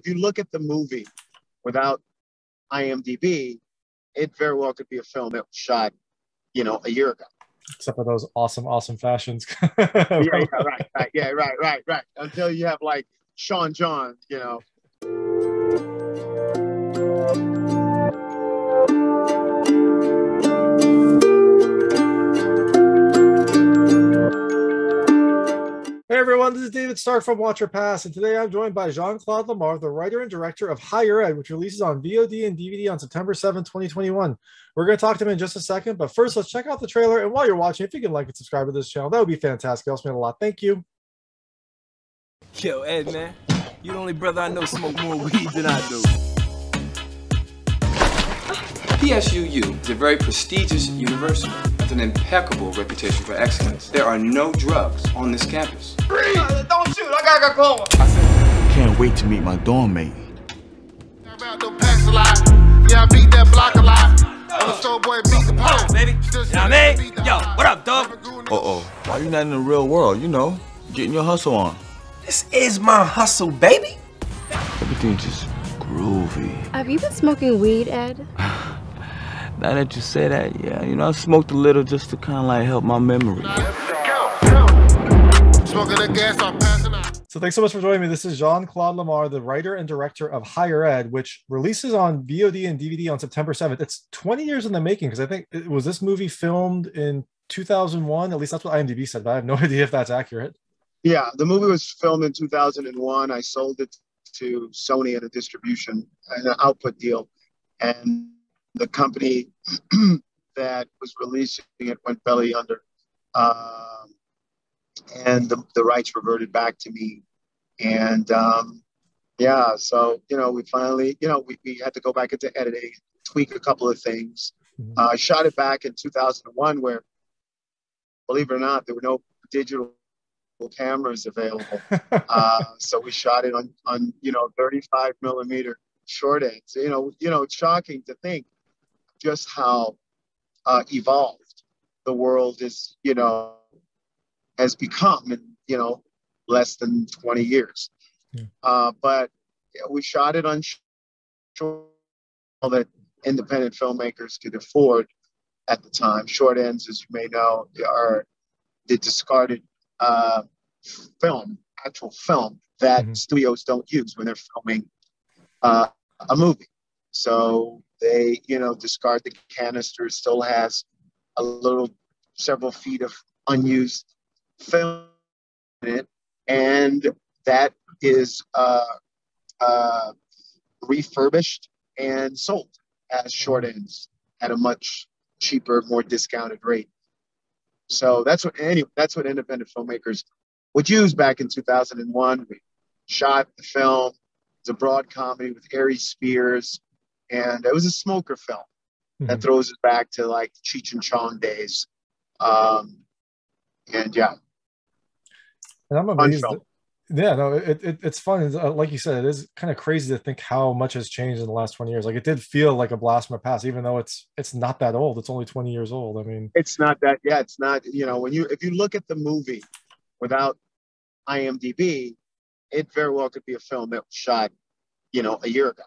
if you look at the movie without IMDb, it very well could be a film that was shot, you know, a year ago. Except for those awesome, awesome fashions. yeah, yeah, right, right, yeah, right, right, right. Until you have like Sean John, you know. Everyone, this is David Stark from Watch or Pass, and today I'm joined by Jean Claude LaMarre, the writer and director of Higher Ed, which releases on VOD and DVD on September 7, 2021. We're going to talk to him in just a second, but first, let's check out the trailer. And while you're watching, if you can like and subscribe to this channel, that would be fantastic. It helps me a lot. Thank you. Yo, Ed, man, you're the only brother I know smoke more weed than I do. PSUU is a very prestigious university with an impeccable reputation for excellence. There are no drugs on this campus. Don't shoot, I gotta go home. Can't wait to meet my dorm mate. About them packs a lot. Yeah, I beat that block a lot. On the store boy beat the Hold oh, baby. You know what I mean? Yo, what up, dog? Uh-oh. Why you not in the real world, you know? Getting your hustle on. This is my hustle, baby. Everything just groovy. Have you been smoking weed, Ed? Now that you say that, yeah, you know, I smoked a little just to kind of like help my memory. Smoking the gas, I'm passing out. So thanks so much for joining me. This is Jean Claude LaMarre, the writer and director of Higher Ed, which releases on VOD and DVD on September 7th. It's 20 years in the making because I think it was this movie filmed in 2001. At least that's what IMDb said, but I have no idea if that's accurate. Yeah, the movie was filmed in 2001. I sold it to Sony at a distribution and an output deal, and the company that was releasing it went belly under, um, and the, the rights reverted back to me. And um, yeah, so you know, we finally, you know, we, we had to go back into editing, tweak a couple of things. Mhm. Uh, I shot it back in 2001, where, believe it or not, there were no digital cameras available. Uh, so we shot it on, on you know 35 millimeter short ends. You know, you know, it's shocking to think just how uh, evolved the world is. You know, has become in you know less than 20 years. Yeah. Uh, but we shot it on sh- short that independent filmmakers could afford at the time. Short ends, as you may know, are the discarded uh, film, actual film that Mhm. studios don't use when they're filming uh, a movie. So they, you know, discard the canister. It still has a little, several feet of unused film in it, and that is uh, uh, refurbished and sold as short ends at a much cheaper, more discounted rate. So that's what any that's what independent filmmakers would use back in 2001. We shot the film. It's a broad comedy with Aries Spears, and it was a smoker film that Mhm. throws us back to like Cheech and Chong days. Um, and yeah, And I'm amazed. that- yeah, no, it, it it's fun. It's, uh, like you said, it is kind of crazy to think how much has changed in the last 20 years. Like it did feel like a blast from the past, even though it's it's not that old. It's only 20 years old. I mean, it's not that. Yeah, it's not. You know, when you if you look at the movie without IMDb, it very well could be a film that was shot, you know, a year ago.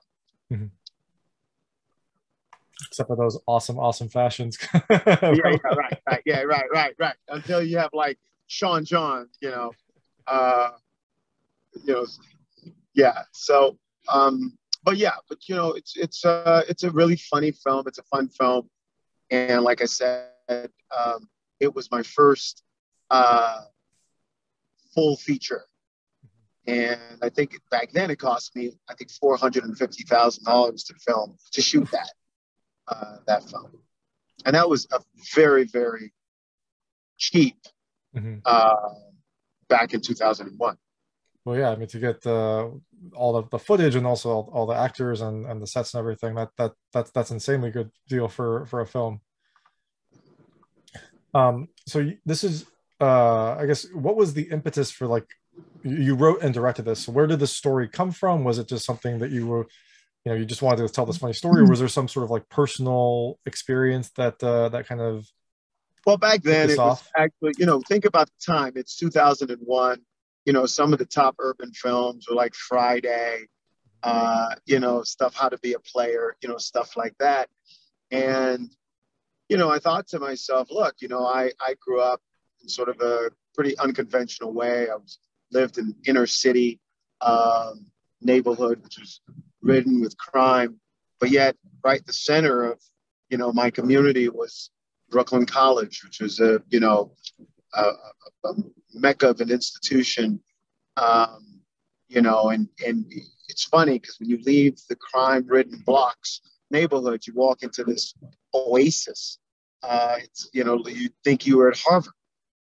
Except for those awesome, awesome fashions. yeah, yeah, right, right, yeah, right, right, right. Until you have like Sean John, you know, uh, you know, yeah. So, um, but yeah, but you know, it's it's uh it's a really funny film. It's a fun film, and like I said, um, it was my first uh full feature, and I think back then it cost me I think four hundred and fifty thousand dollars to film to shoot that uh, that film and that was a very very cheap Mhm. uh, back in 2001 Well, yeah, I mean to get uh, all the, the footage and also all, all the actors and, and the sets and everything that that that's that's insanely good deal for for a film. Um, so this is uh, I guess what was the impetus for like you you wrote and directed this? So where did the story come from? Was it just something that you were you know you just wanted to tell this funny story, or was there some sort of like personal experience that uh, that kind of well back then it was actually you know think about the time. It's 2001 you know some of the top urban films were like friday uh, you know, stuff, how to be a player, you know, stuff like that. And, you know, I thought to myself, look, you know, I, I grew up in sort of a pretty unconventional way. I was lived in inner city um, neighborhood, which was ridden with crime, but yet right the center of, you know, my community was Brooklyn College, which was a, you know, a, a mecca of an institution, um, you know, and, and it's funny because when you leave the crime ridden blocks neighborhood, you walk into this oasis. Uh, it's, you know, you think you were at Harvard,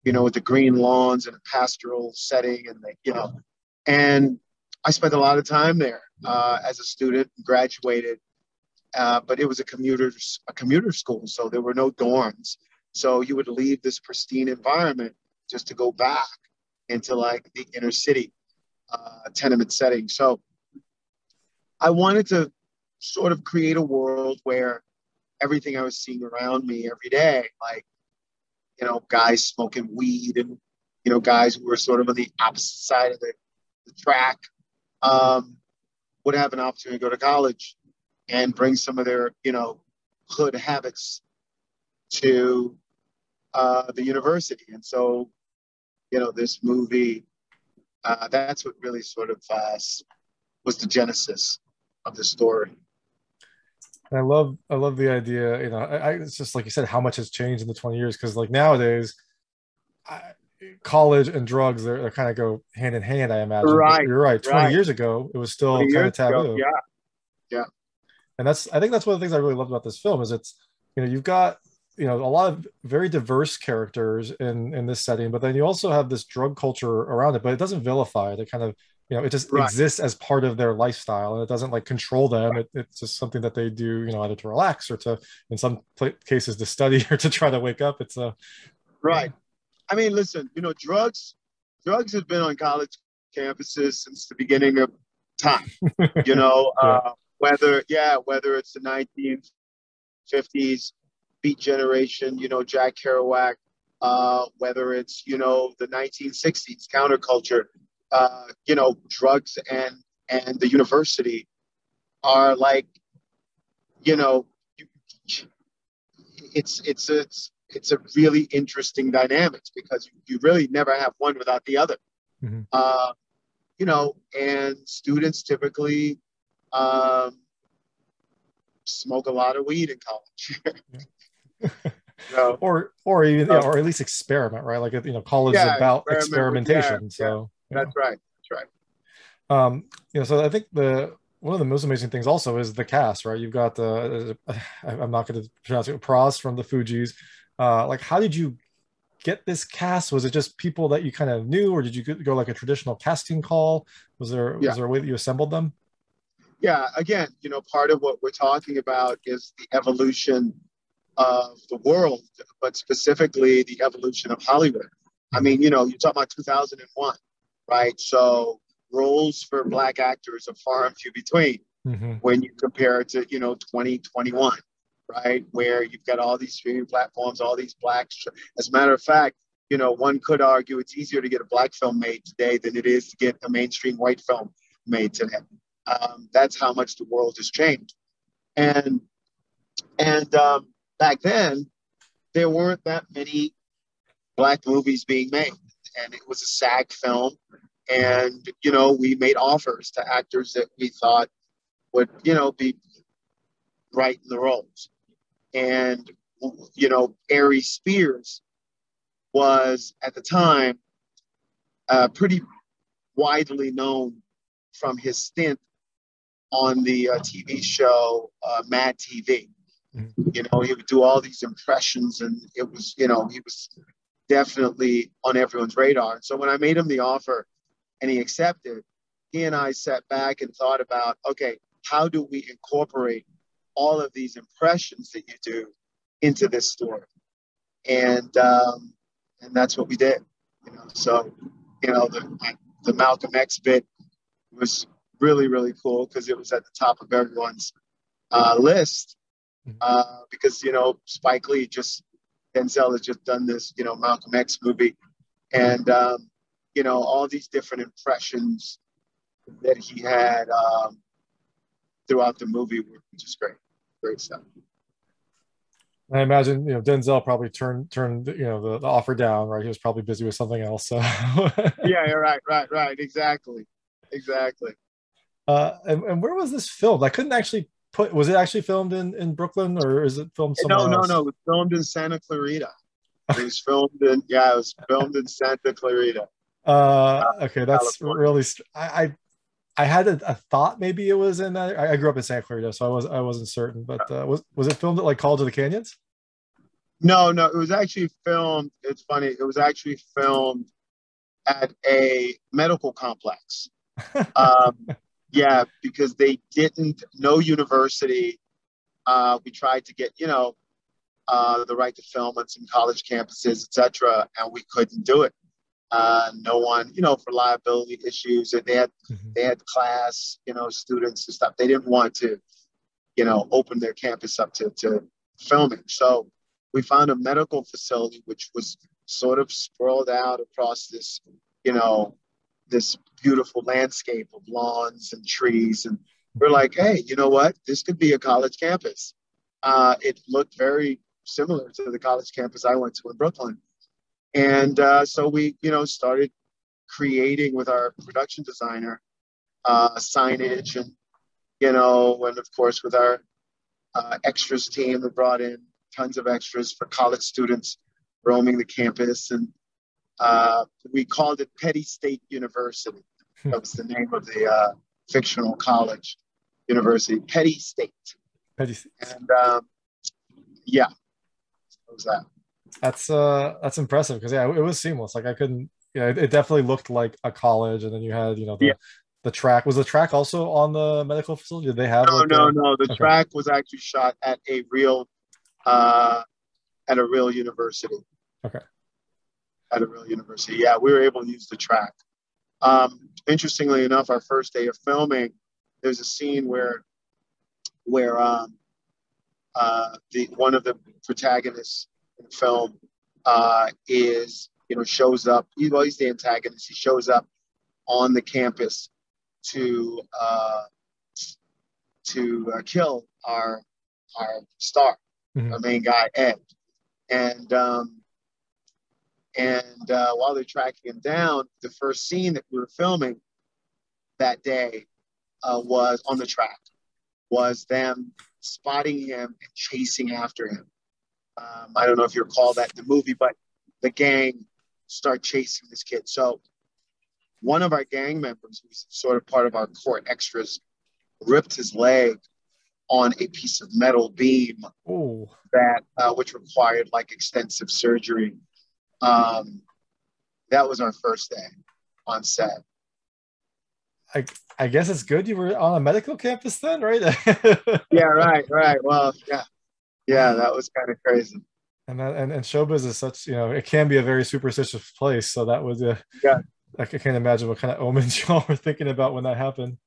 you know, with the green lawns and a pastoral setting and the, you know, and I spent a lot of time there uh, as a student, graduated, uh, but it was a commuter a commuter school, so there were no dorms. So you would leave this pristine environment just to go back into like the inner city uh, tenement setting. So I wanted to sort of create a world where everything I was seeing around me every day, like, you know, guys smoking weed and, you know, guys who were sort of on the opposite side of the, the track, um, would have an opportunity to go to college and bring some of their, you know, hood habits to uh, the university. And so, you know, this movie, uh, that's what really sort of uh, was the genesis of the story. I love I love the idea. You know, I, I, it's just like you said, how much has changed in the twenty years? Because like nowadays, I, college and drugs they're kind of go hand in hand. I imagine. Right. But you're right. Twenty right. years ago, it was still kind of taboo. Ago, yeah. Yeah. And that's I think that's one of the things I really loved about this film is it's you know you've got you know a lot of very diverse characters in in this setting, but then you also have this drug culture around it, but it doesn't vilify it. It kind of you know it just right. exists as part of their lifestyle and it doesn't like control them it, it's just something that they do you know either to relax or to in some cases to study or to try to wake up it's a right i mean listen you know drugs drugs have been on college campuses since the beginning of time you know yeah. uh, whether yeah whether it's the 1950s beat generation you know jack kerouac uh, whether it's you know the 1960s counterculture uh, you know, drugs and and the university are like, you know, it's it's it's it's a really interesting dynamics because you really never have one without the other. Mm-hmm. Uh, you know, and students typically um, smoke a lot of weed in college. you know? or or even yeah, or at least experiment, right? Like you know, college yeah, is about experimentation. Yeah, so that's right. That's right. Um, you know, so I think the one of the most amazing things also is the cast, right? You've got the uh, I'm not going to pronounce it, Pras from the Fugees. Uh, like, how did you get this cast? Was it just people that you kind of knew, or did you go like a traditional casting call? Was there yeah. was there a way that you assembled them? Yeah, again, you know, part of what we're talking about is the evolution of the world, but specifically the evolution of Hollywood. I mean, you know, you talk about 2001 right? So roles for black actors are far and few between mm-hmm. when you compare it to, you know, 2021, right? Where you've got all these streaming platforms, all these blacks. As a matter of fact, you know, one could argue it's easier to get a black film made today than it is to get a mainstream white film made today. Um, that's how much the world has changed. And and um, back then, there weren't that many black movies being made and it was a SAG film. And, you know, we made offers to actors that we thought would, you know, be right in the roles. And, you know, Aries Spears was at the time uh, pretty widely known from his stint on the uh, TV show uh, Mad TV. Mm-hmm. You know, he would do all these impressions, and it was, you know, he was definitely on everyone's radar. And so when I made him the offer and he accepted, he and I sat back and thought about, okay, how do we incorporate all of these impressions that you do into this story? And um, and that's what we did. You know, so you know the the Malcolm X bit was really really cool because it was at the top of everyone's uh, list mm-hmm. uh, because you know Spike Lee just Denzel has just done this, you know, Malcolm X movie, and um, you know all these different impressions that he had, um, throughout the movie, were just great. Great stuff. I imagine you know Denzel probably turned turned you know the, the offer down, right? He was probably busy with something else. So yeah, right, right, right. Exactly, exactly. Uh, and, and where was this filmed? I couldn't actually put. Was it actually filmed in in Brooklyn or is it filmed somewhere? No, no, else? no. It was filmed in Santa Clarita. It was filmed in yeah, it was filmed in Santa Clarita. Uh, okay, that's California. really. I, I I had a, a thought maybe it was in. that- I, I grew up in San Clarita, so I was I wasn't certain. But uh, was was it filmed at like College of the Canyons? No, no, it was actually filmed. It's funny. It was actually filmed at a medical complex. um, yeah, because they didn't. No university. Uh, we tried to get, you know, uh, the right to film on some college campuses, etc., and we couldn't do it. Uh, no one, you know, for liability issues, and they had Mhm. they had class, you know, students and stuff. They didn't want to, you know, open their campus up to, to filming. So we found a medical facility which was sort of sprawled out across this, you know, this beautiful landscape of lawns and trees. And we're like, hey, you know what? This could be a college campus. Uh, it looked very similar to the college campus I went to in Brooklyn. And uh, so we, you know, started creating with our production designer uh, signage and, you know, and of course with our uh, extras team, we brought in tons of extras for college students roaming the campus. And uh, we called it Petty State University. That was the name of the uh, fictional college university, Petty State. Petty- State. And um, yeah, that was that. That's uh that's impressive because yeah, it was seamless. Like I couldn't. Yeah, it, it definitely looked like a college, and then you had you know the Yeah. the track. Was the track also on the medical facility? Did they have? No, like, no, a- no. The okay. track was actually shot at a real, uh, at a real university. Okay. At a real university. Yeah, we were able to use the track. Um, interestingly enough, our first day of filming, there's a scene where, where um, uh, the one of the protagonists film uh, is, you know, shows up. He, well, he's the antagonist. He shows up on the campus to uh, to uh, kill our our star, Mhm. our main guy Ed, and um, and uh, while they're tracking him down, the first scene that we were filming that day uh, was on the track, was them spotting him and chasing after him. Um, I don't know if you recall that in the movie, but the gang start chasing this kid. So one of our gang members, who's sort of part of our court extras, ripped his leg on a piece of metal beam Oh, that uh, which required like extensive surgery. Um, that was our first day on set. I I guess it's good you were on a medical campus then, right? Yeah, right, right. Well, yeah, yeah, that was kind of crazy. and that and, and showbiz is such you know it can be a very superstitious place. So that was a Yeah. I can't imagine what kind of omens y'all were thinking about when that happened.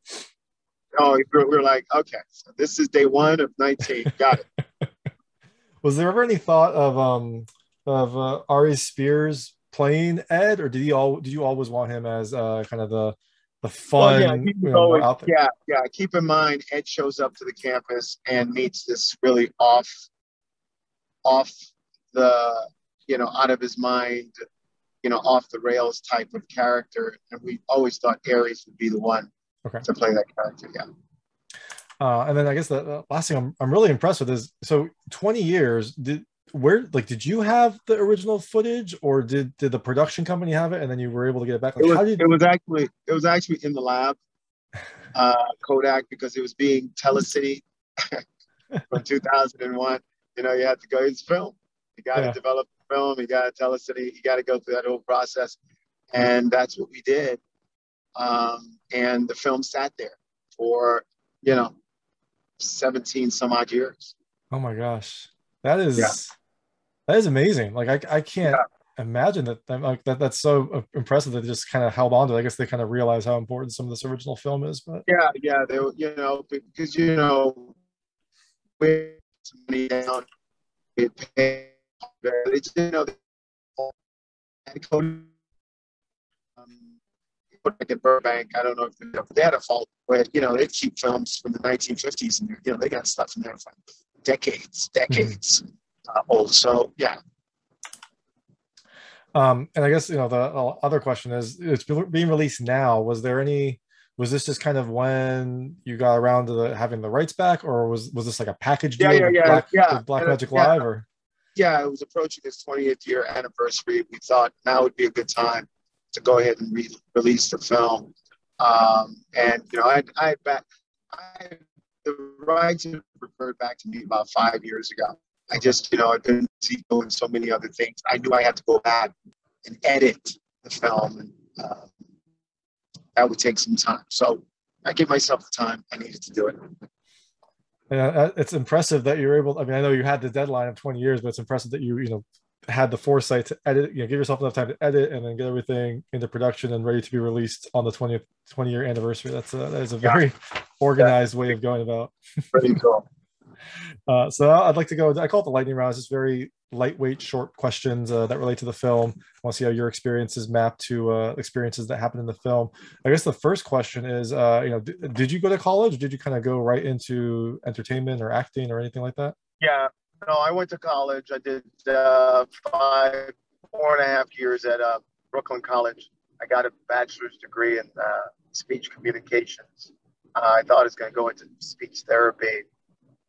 Oh, we were, we were like, okay, so this is day one of 19. Got it. Was there ever any thought of um of uh, Aries Spears playing Ed, or did he all did you always want him as uh kind of the the fun? Well, yeah, you know, always- yeah, yeah. Keep in mind, Ed shows up to the campus and meets this really off, off the, you know, out of his mind, you know, off the rails type of character. And we always thought Aries would be the one Okay. to play that character. Yeah. Uh, and then I guess the, the last thing I'm, I'm really impressed with is so 20 years did where like did you have the original footage or did did the production company have it and then you were able to get it back? Like, It was, how did it was actually it was actually in the lab, uh, Kodak, because it was being telecity from 2001. You know, you had to go. It's film. You got to Yeah. develop the film. You got to tell us that You got to go through that whole process, and that's what we did. Um, and the film sat there for you know 17 some odd years. oh my gosh that is Yeah. that is amazing like I, I can't imagine that like that that's so impressive that they just kind of held on to it. I guess they kind of realize how important some of this original film is but Yeah, yeah, they you know, because you know, we some money down, it paid, it's you know, um, Kodak and Burbank. I don't know if they, had a fault, but you know they keep films from the 1950s, and you know they got stuff in there for decades, decades uh, old. So yeah, Um, and I guess you know the other question is, it's being released now. Was there any? Was this just kind of when you got around to the, having the rights back, or was was this like a package deal Yeah, yeah, with yeah, Black, yeah. Black Magic yeah. Live, or yeah, it was approaching its 20th year anniversary. We thought now would be a good time to go ahead and re- release the film. Um, and you know, I, I back, I, the rights referred back to me about five years ago. I just, you know, I've been doing so many other things. I knew I had to go back and edit the film, and uh, that would take some time. So I gave myself the time I needed to do it. Yeah, uh, it's impressive that you're able. I mean, I know you had the deadline of 20 years, but it's impressive that you, you know, had the foresight to edit. You know, give yourself enough time to edit and then get everything into production and ready to be released on the 20th 20 year anniversary. That's a, that is a very organized way of going about. Pretty cool. Uh, so I'd like to go. I call it the lightning round. It's just very lightweight, short questions uh, that relate to the film. I want to see how your experiences map to uh, experiences that happen in the film. I guess the first question is, uh, you know, d- did you go to college? Did you kind of go right into entertainment or acting or anything like that? Yeah, no, I went to college. I did uh, five, four and a half years at uh, Brooklyn College. I got a bachelor's degree in speech communications. I thought I was going to go into speech therapy,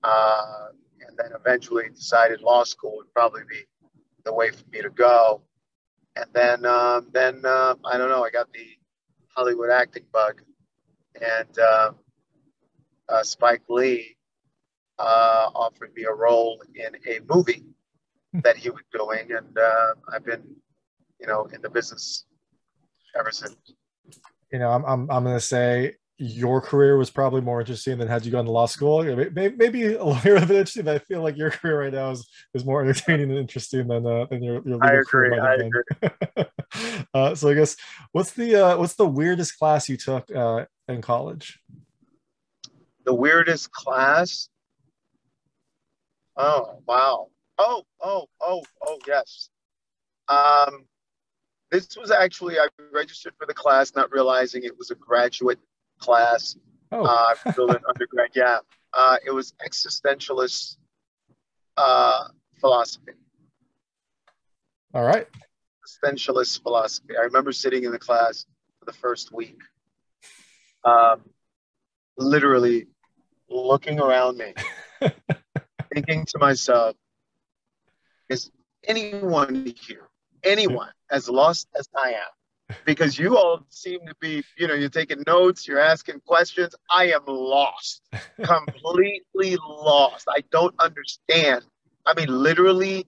uh, and then eventually decided law school would probably be the way for me to go. And then, um, then uh, I don't know. I got the Hollywood acting bug, and uh, uh, Spike Lee uh, offered me a role in a movie that he was doing, and uh, I've been, you know, in the business ever since. You know, I'm I'm, I'm going to say your career was probably more interesting than had you gone to law school. Maybe, maybe a lawyer would been interesting, but I feel like your career right now is, is more entertaining and interesting than uh, than your, your I legal career agree. might I been. uh, so I guess what's the uh, what's the weirdest class you took uh, in college? The weirdest class. Oh wow! Oh oh oh oh yes. Um, this was actually I registered for the class, not realizing it was a graduate class. Oh, uh, in undergrad. Yeah, uh, it was existentialist uh, philosophy. all right. Existentialist philosophy. I remember sitting in the class for the first week, um, literally looking around me, thinking to myself, "Is anyone here, anyone as lost as I am?" Because you all seem to be, you know, you're taking notes, you're asking questions. I am lost, completely lost. I don't understand. I mean, literally,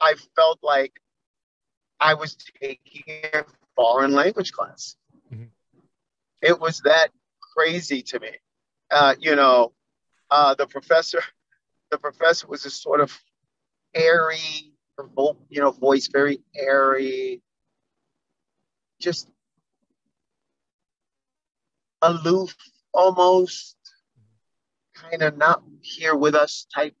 I felt like I was taking a foreign language class. Mhm. It was that crazy to me. Uh, you know, uh, the professor, the professor was a sort of airy, you know, voice, very airy, just aloof, almost kind of not here with us type.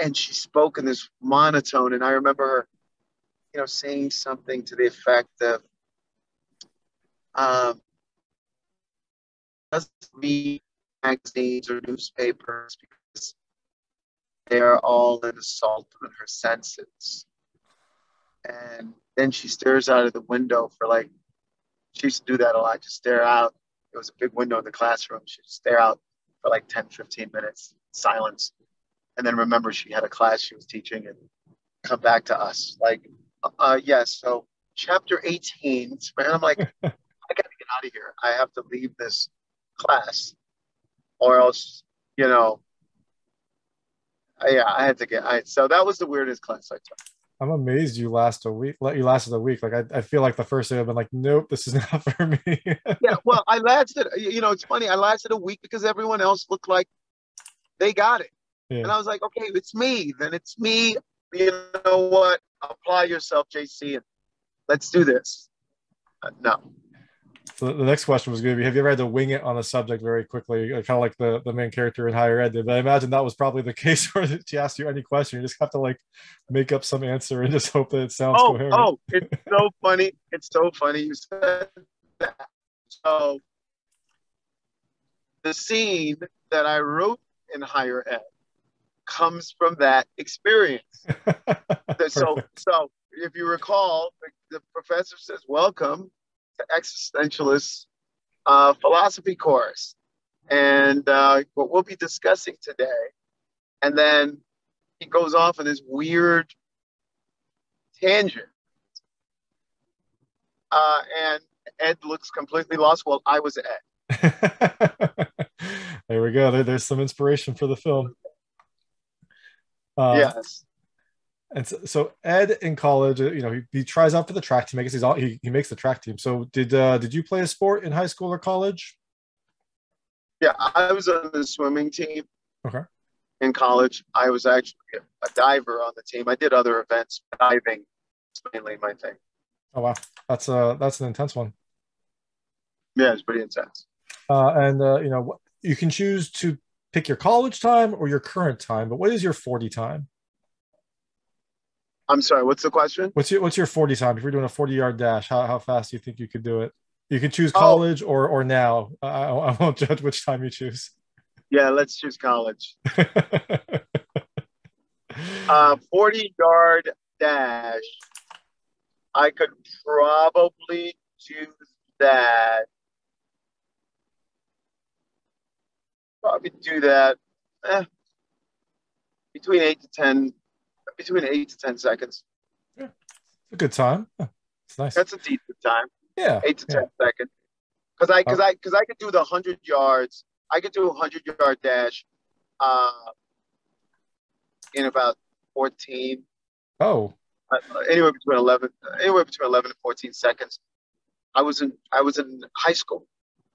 And she spoke in this monotone, and I remember her you know, saying something to the effect of, um, doesn't read magazines or newspapers because they're all an assault on her senses. And then she stares out of the window for like, she used to do that a lot, just stare out. It was a big window in the classroom. She'd stare out for like 10, 15 minutes, silence. And then remember she had a class she was teaching and come back to us. Like, uh, yes. So chapter 18, man, I'm like, I gotta get out of here. I have to leave this class, or else, you know. Yeah, I had to get. I so that was the weirdest class I took. I'm amazed you last a week. Let you lasted a week. Like I, I feel like the first day I've been like, nope, this is not for me. Yeah, well, I lasted. You know, it's funny. I lasted a week because everyone else looked like they got it, and. I was like, okay, it's me. Then it's me. You know what? Apply yourself, JC, and let's do this. Uh, no. So the next question was going to be: Have you ever had to wing it on a subject very quickly, uh, kind of like the the main character in higher ed did? But I imagine that was probably the case where she asked you any question, you just have to like make up some answer and just hope that it sounds Oh, coherent. oh, it's so funny. It's so funny you said that. so the scene that I wrote in higher ed comes from that experience. so, so if you recall, the, professor says, "Welcome existentialist uh, philosophy course," and uh, what we'll be discussing today. And then he goes off on this weird tangent, uh, and Ed looks completely lost. Well, I was Ed. there we go. There, there's some inspiration for the film. Uh, yes. And so, so Ed in college, uh, you know, he, he tries out for the track team. I guess he's all, he, he makes the track team. So did uh, did you play a sport in high school or college? Yeah, I was on the swimming team. Okay. In college, I was actually a diver on the team. I did other events, diving is mainly my thing. Oh wow, that's uh that's an intense one. Yeah, it's pretty intense. Uh, and uh, you know, you can choose to pick your college time or your current time. But what is your 40 time? I'm sorry, what's the question? What's your what's your 40 time? If you're doing a 40 yard dash, how, how fast do you think you could do it? You can choose Oh. college or or now. I, I won't judge which time you choose. Yeah, let's choose college. Uh, 40 yard dash. I could probably choose that. Probably do that eh, between eight to 10, between eight to 10 seconds. Yeah. it's A good time. Yeah, It's nice. That's a decent time. yeah. eight to yeah. ten seconds. Because I because I because I could do the hundred yards. I could do a hundred yard dash, uh, in about fourteen, Oh, uh, anywhere between eleven, anywhere between eleven and fourteen seconds. I was in I was in high school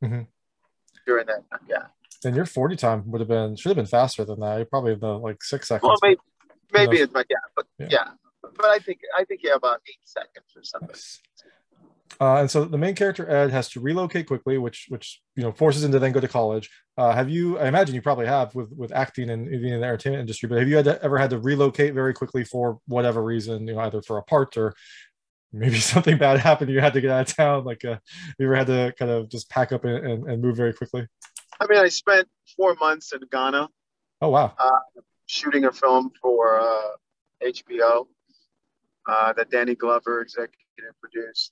Mhm. during that. Yeah, And your 40 time would have been should have been faster than that. You probably have the like six seconds. well maybe maybe it's my yeah, but Yeah. yeah. But I think I think yeah about eight seconds or something. Nice. Uh, and so the main character Ed has to relocate quickly, which which you know forces him to then go to college. Uh, have you? I imagine you probably have with with acting and in the entertainment industry. But have you had to, ever had to relocate very quickly for whatever reason? You know, either for a part or maybe something bad happened. You had to get out of town. Like, uh, you ever had to kind of just pack up and, and, and move very quickly? I mean, I spent four months in Ghana Oh wow. Shooting a film for uh, HBO uh, that Danny Glover executive produced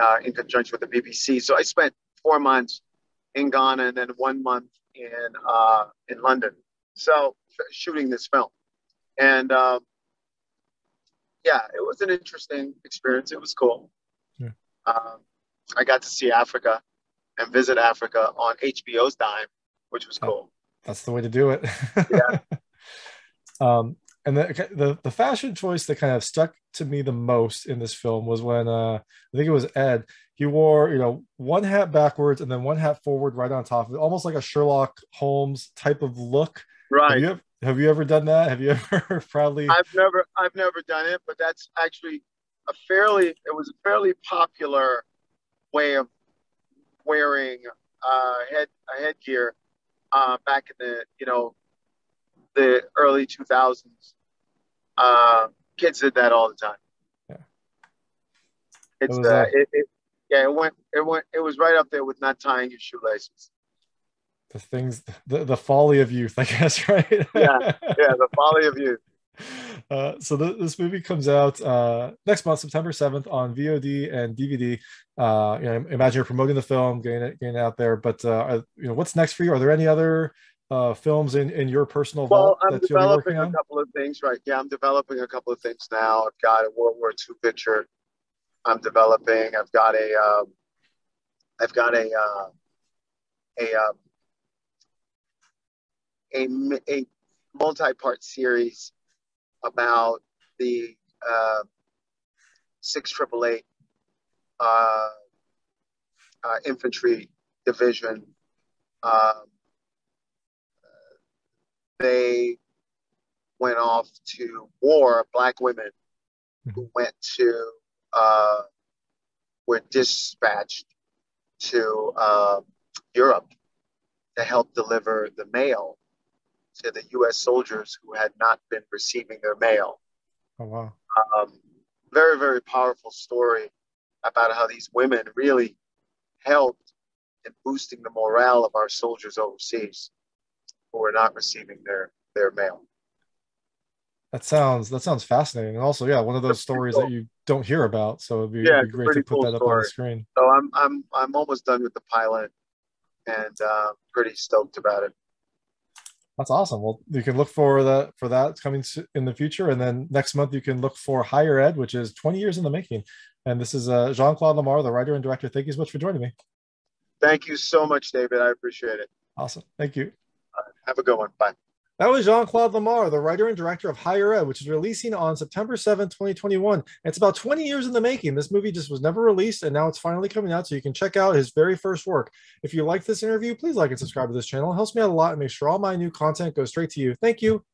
uh, in conjunction with the BBC. So I spent four months in Ghana and then one month in uh, in London. So shooting this film, and um, yeah, it was an interesting experience. It was cool. Yeah. Um, I got to see Africa and visit Africa on HBO's dime, which was cool. that's the way to do it. Yeah. Um, and the, the the fashion choice that kind of stuck to me the most in this film was when uh, I think it was Ed. He wore you know one hat backwards and then one hat forward right on top of it, almost like a Sherlock Holmes type of look. Have Right. you ever, have you ever done that? Have you ever proudly? I've never I've never done it, but that's actually a fairly it was a fairly popular way of wearing uh, head a headgear uh, back in the you know the early two thousands. Uh, kids did that all the time. Yeah. It's uh, uh, it, it yeah it went it went it was right up there with not tying your shoelaces. the things, the, the folly of youth, I guess, right? Yeah. Yeah, the folly of youth. Uh, so th- this movie comes out uh, next month, September 7th on VOD and DVD. Uh, you know, imagine you're promoting the film, getting it, getting it out there. But uh, are- you know, what's next for you? Are there any other uh, films in, in your personal Well, vault I'm that you'll be working developing a couple of things right. Yeah, I'm developing a couple of things now. I've got a World War II picture. I'm developing. I've got a. Um, I've got a. Uh, a. Um, a a multi-part series about the uh, six triple eight uh, uh, infantry division. Um, they went off to war, black women who went to, uh, were dispatched to uh, Europe to help deliver the mail to the US soldiers who had not been receiving their mail. Oh wow! Um, very, very powerful story about how these women really helped in boosting the morale of our soldiers overseas who are not receiving their their mail. That sounds that sounds fascinating. And also, yeah, one of those stories cool. that you don't hear about. So it'd be, Yeah, it'd be great to put cool that up on the story. screen. So I'm I'm I'm almost done with the pilot, and uh, pretty stoked about it. That's awesome. Well, you can look for that for that coming in the future, and then next month you can look for Higher Ed, which is 20 years in the making. And this is uh, Jean Claude LaMarre, the writer and director. Thank you so much for joining me. Thank you so much, David. I appreciate it. Awesome. Thank you. Have a good one. Bye. That was Jean Claude LaMarre, the writer and director of Higher Ed, which is releasing on September 7, 2021. It's about 20 years in the making. This movie just was never released, and now it's finally coming out, so you can check out his very first work. If you like this interview, please like and subscribe to this channel. It helps me out a lot and make sure all my new content goes straight to you. Thank you.